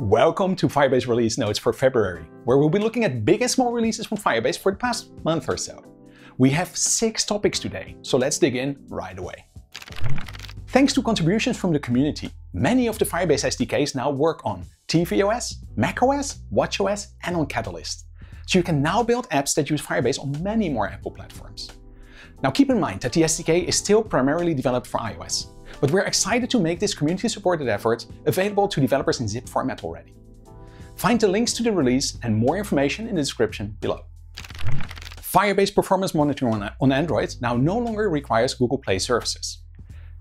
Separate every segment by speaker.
Speaker 1: Welcome to Firebase Release Notes for February, where we'll be looking at big and small releases from Firebase for the past month or so. We have six topics today, so let's dig in right away. Thanks to contributions from the community, many of the Firebase SDKs now work on tvOS, macOS, watchOS, and on Catalyst. So you can now build apps that use Firebase on many more Apple platforms. Now keep in mind that the SDK is still primarily developed for iOS, but we're excited to make this community-supported effort available to developers in zip format already. Find the links to the release and more information in the description below. Firebase Performance Monitoring on Android now no longer requires Google Play services.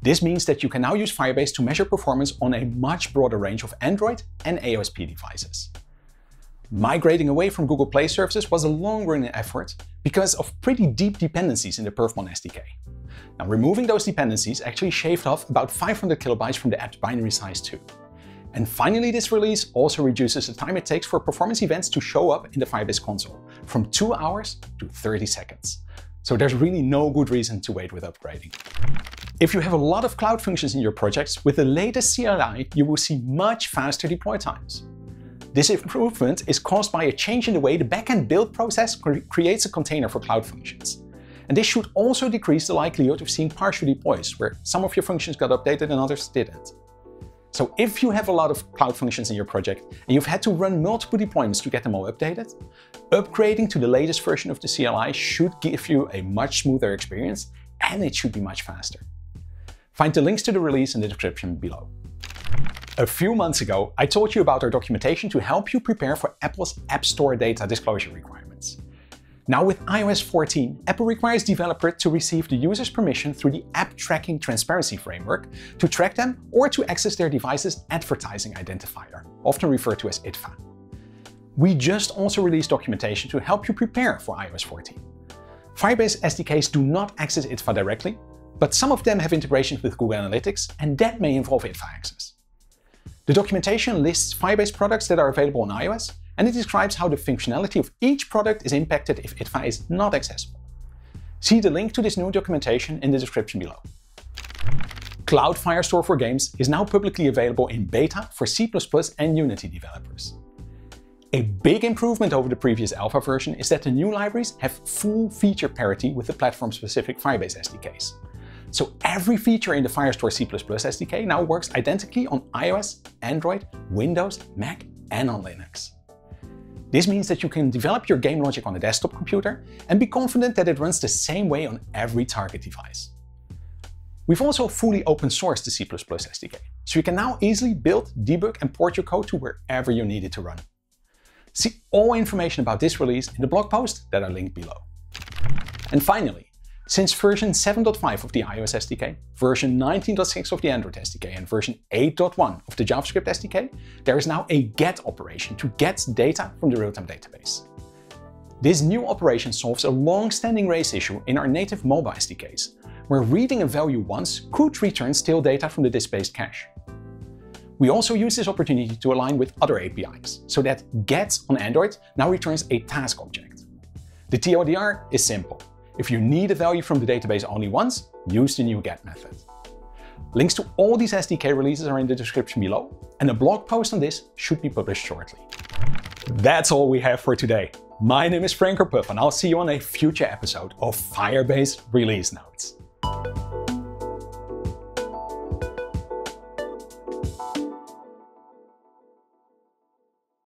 Speaker 1: This means that you can now use Firebase to measure performance on a much broader range of Android and AOSP devices. Migrating away from Google Play services was a long-running effort because of pretty deep dependencies in the Perfmon SDK. Now, removing those dependencies actually shaved off about 500 kilobytes from the app's binary size too. And finally, this release also reduces the time it takes for performance events to show up in the Firebase console, from 2 hours to 30 seconds. So there's really no good reason to wait with upgrading. If you have a lot of cloud functions in your projects, with the latest CLI, you will see much faster deploy times. This improvement is caused by a change in the way the backend build process cre creates a container for cloud functions. And this should also decrease the likelihood of seeing partial deploys, where some of your functions got updated and others didn't. So if you have a lot of cloud functions in your project and you've had to run multiple deployments to get them all updated, upgrading to the latest version of the CLI should give you a much smoother experience and it should be much faster. Find the links to the release in the description below. A few months ago, I told you about our documentation to help you prepare for Apple's App Store data disclosure requirements. Now with iOS 14, Apple requires developers to receive the user's permission through the App Tracking Transparency Framework to track them or to access their device's advertising identifier, often referred to as IDFA. We just also released documentation to help you prepare for iOS 14. Firebase SDKs do not access IDFA directly, but some of them have integrations with Google Analytics, and that may involve IDFA access. The documentation lists Firebase products that are available on iOS and it describes how the functionality of each product is impacted if IDFA is not accessible. See the link to this new documentation in the description below. Cloud Firestore for Games is now publicly available in beta for C++ and Unity developers. A big improvement over the previous alpha version is that the new libraries have full feature parity with the platform-specific Firebase SDKs. So every feature in the Firestore C++ SDK now works identically on iOS, Android, Windows, Mac, and on Linux. This means that you can develop your game logic on a desktop computer and be confident that it runs the same way on every target device. We've also fully open sourced the C++ SDK, so you can now easily build, debug and port your code to wherever you need it to run. See all information about this release in the blog post that are linked below. And finally, since version 7.5 of the iOS SDK, version 19.6 of the Android SDK, and version 8.1 of the JavaScript SDK, there is now a GET operation to get data from the real-time database. This new operation solves a long-standing race issue in our native mobile SDKs, where reading a value once could return stale data from the disk-based cache. We also use this opportunity to align with other APIs, so that GET on Android now returns a task object. The TLDR is simple. If you need a value from the database only once, use the new get method. Links to all these SDK releases are in the description below, and a blog post on this should be published shortly. That's all we have for today. My name is Frank Puff, and I'll see you on a future episode of Firebase Release Notes.